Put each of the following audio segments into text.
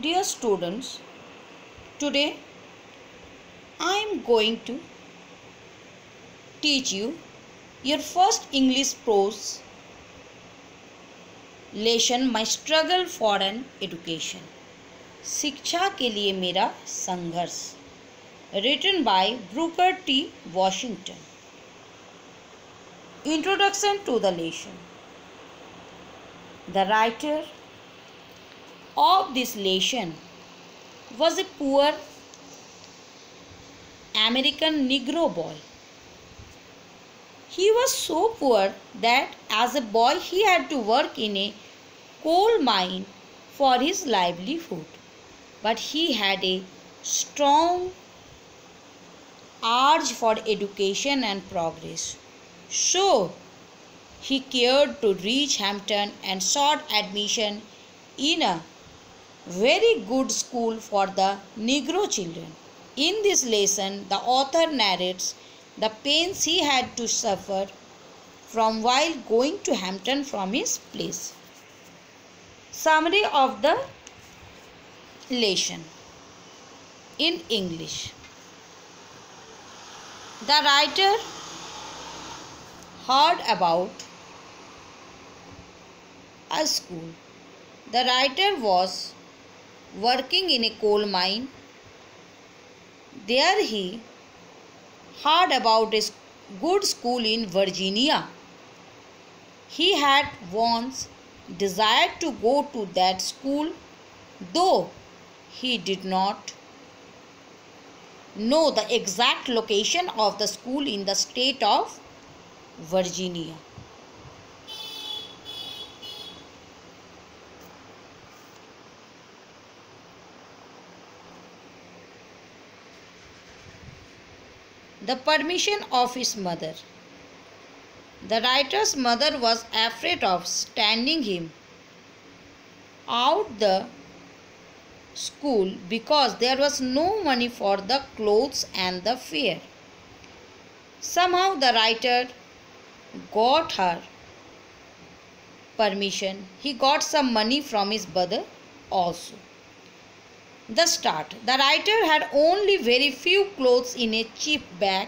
Dear students, today I am going to teach you your first English prose lesson My Struggle for an Education. शिक्षा के लिए मेरा संघर्ष written by Brooker T. Washington. Introduction to the lesson. The writer of this nation was a poor American Negro boy. He was so poor that as a boy he had to work in a coal mine for his livelihood. But he had a strong urge for education and progress. So he cared to reach Hampton and sought admission in a very good school for the Negro children. In this lesson, the author narrates the pains he had to suffer from while going to Hampton from his place. Summary of the lesson in English. The writer heard about a school. The writer was working in a coal mine. There he heard about a good school in Virginia. He had once desired to go to that school, though he did not know the exact location of the school in the state of Virginia. The permission of his mother. The writer's mother was afraid of standing him out the school because there was no money for the clothes and the fare. Somehow the writer got her permission. He got some money from his brother also. The start. The writer had only very few clothes in a cheap bag.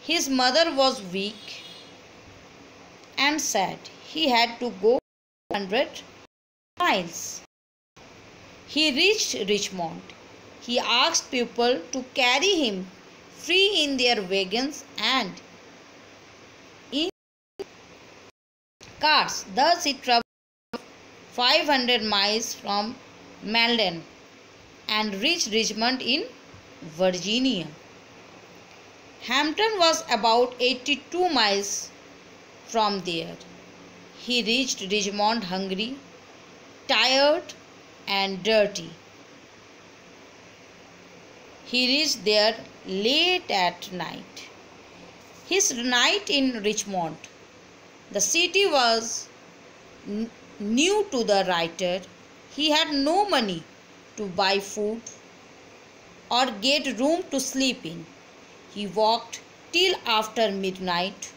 His mother was weak and sad. He had to go 100 miles. He reached Richmond. He asked people to carry him free in their wagons and in cars. Thus he traveled 500 miles from Malden and reached Richmond in Virginia. Hampton was about 82 miles from there. He reached Richmond hungry, tired, and dirty. He reached there late at night. His night in Richmond. The city was new to the writer. He had no money to buy food or get room to sleep in. He walked till after midnight.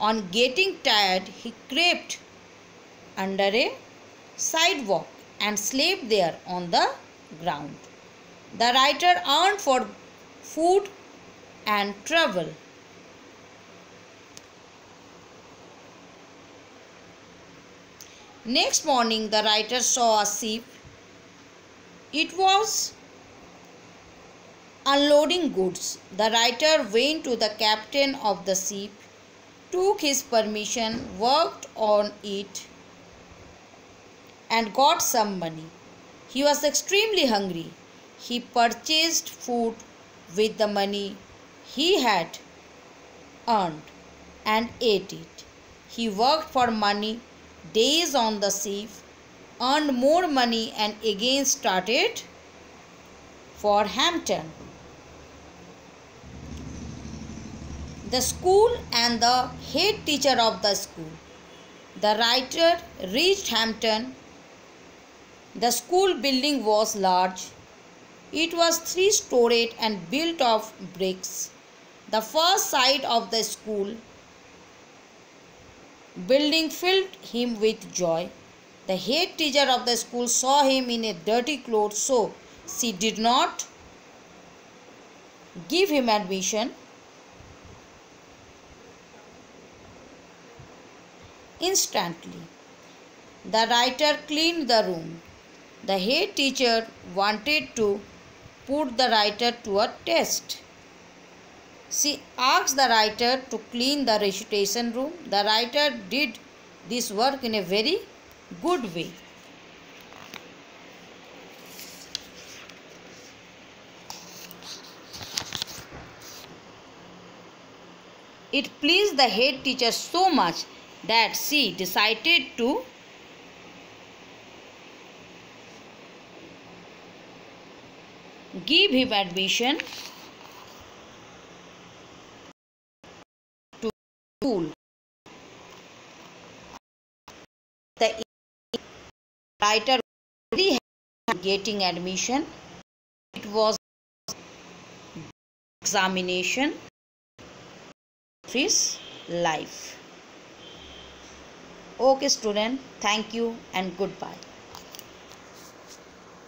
On getting tired, he crept under a sidewalk and slept there on the ground. The writer earned for food and travel. Next morning, the writer saw a ship it was unloading goods. The writer went to the captain of the ship, took his permission, worked on it, and got some money. He was extremely hungry. He purchased food with the money he had earned and ate it. He worked for money days on the ship earned more money and again started for Hampton. The school and the head teacher of the school. The writer reached Hampton. The school building was large. It was three storied and built of bricks. The first sight of the school building filled him with joy. The head teacher of the school saw him in a dirty clothes, so she did not give him admission. Instantly, the writer cleaned the room. The head teacher wanted to put the writer to a test. She asked the writer to clean the recitation room. The writer did this work in a very good way. It pleased the head teacher so much that she decided to give him admission to school. The writer very getting admission. It was examination of his life. Okay student, thank you and goodbye.